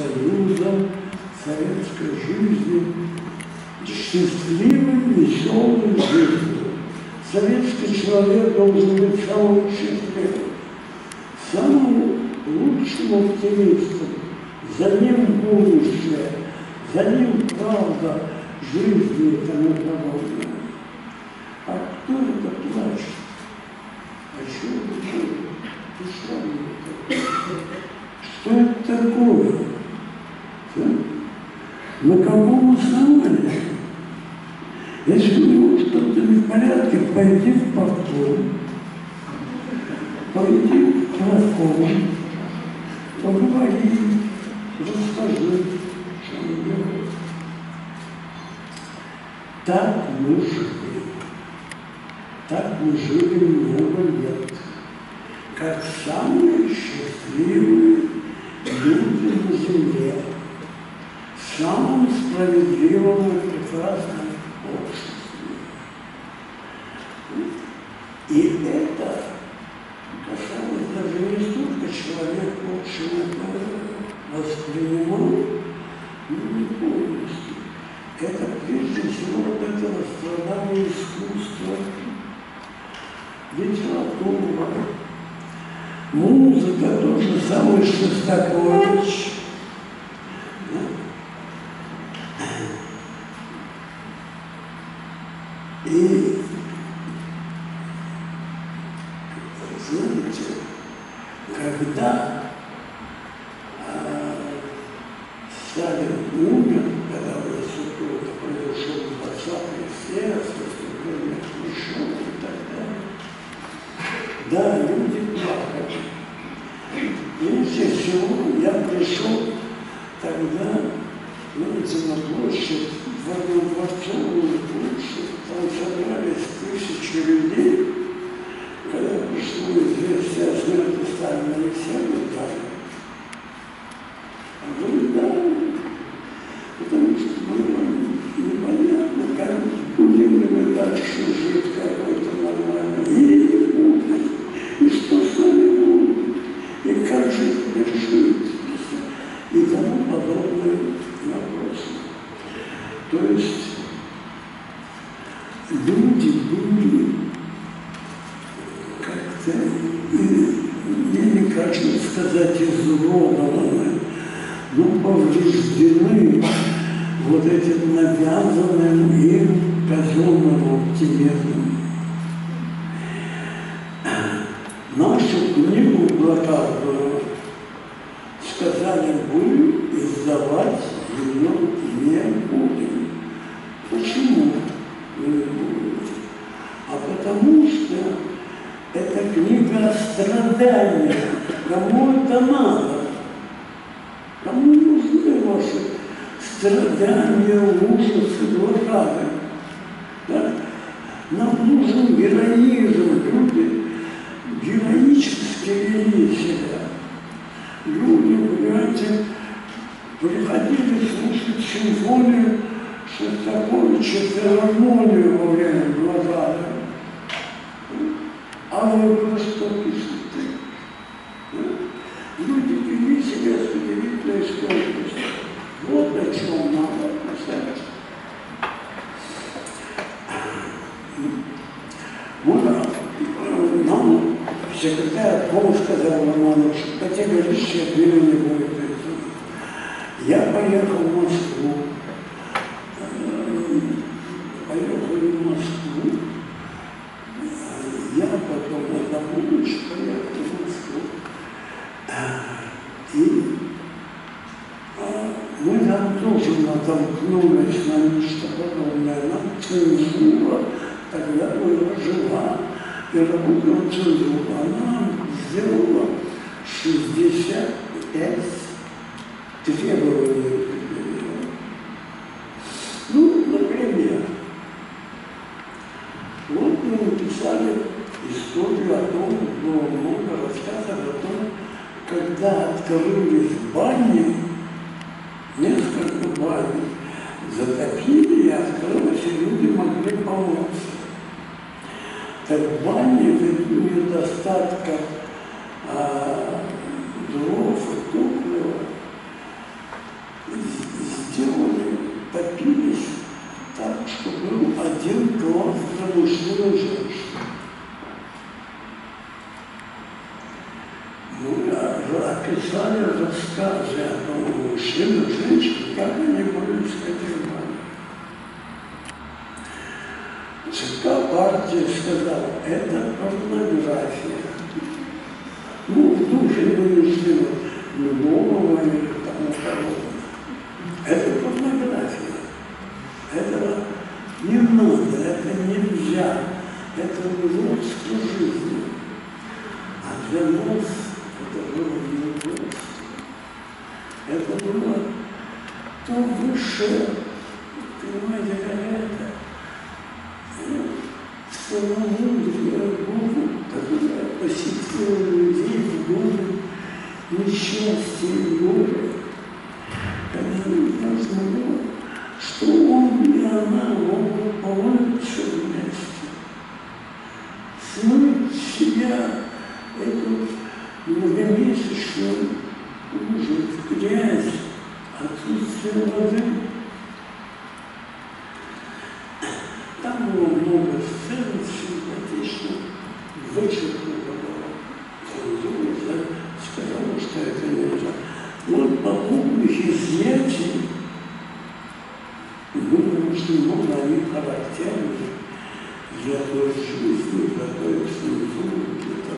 Союза, советской жизни, счастливой, веселой жизнью. Советский человек должен быть самым счастливым, самым лучшим оптимистом. За ним будущее, за ним правда жизни и тому подобное. А кто это плачет? А чего Душа Что это такое? На каком основании? Если у него что-то не в порядке, пойди в порту, пойди к врагу, поговори, расскажи. Так мы жили. Так мы жили много лет. Как самые счастливые люди на земле. Самом справедливом и прекрасном обществе. И это касалось даже не столько человек, это воспринимал, но не полностью. Это прежде всего вот это расстрадание искусства, литература, музыка, тот же самый Шостакович. И знаете, когда а, Сталин умер, когда у нас это произошел 20 съезд, выступление Хрущева и так далее, да, люди плакали. Прежде всего, я пришел тогда, знаете, на площадь, в одну дворцовую площадь, там собрались тысячи людей, когда пришло известие о смерти Сталина Алексея Витальевича. А говорит, да, потому что было непонятно, как будем ли мы дальше жить какой-то нормально, или не будем, и что с нами будет, и как же теперь жить, и тому подобные вопросы. То есть люди были как-то, мне не кажется сказать, изуродованы, но повреждены вот этим навязанным им казенным оптимизмом. Нашу книгу блокадную сказали вы издавать ее не будем. Почему будете? А потому что это книга о страдании. Кому это надо? Кому нужны ваши страдания, ужасы, блокады? Да? Нам нужен героизм, люди героически вели себя. Люди, понимаете, приходили слушать симфонию Шостаковича филармонию во время блокады. А вы что пишете? Люди вели себя с удивительной стойкостью. Вот о чем надо писать. Вот нам секретарь Пол сказал Романович, категорически отмены не будет. Я поехал в Москву. Поехали в Москву. Я потом на Добудыч поехал в Москву. И мы там тоже натолкнулись на нечто подобное. Нам цензура тогда была жива и работала цензура. Она сделала 65 требований предъявила. Ну, например, вот мы написали историю о том, было много рассказов о том, когда открылись бани, несколько бань, затопили и открылось, и люди могли помыться. Так бани ввиду недостатка а, дров думаешь, не уезжаешь. Ну, описали рассказы одного мужчины, женщины, как они были скатированы. ЦК партии сказал, это порнография. Ну, в душе вынесли любого или тому кого надо, это нельзя. Это уродство жизни. А для нас это было не уродство. Это было то высшее, понимаете, какая-то целомудренная Богу, которая посетила людей в годы несчастья и горя, когда ясно было, что он и она могут помыться вместе, смыть с себя эту многомесячную ужас, грязь, отсутствие воды. Там было много сцен симпатично, вычеркнуто было. Цензура сказала, что это нельзя. Вот подобных изъятий было очень много, они характерны для той жизни, для той цензуры,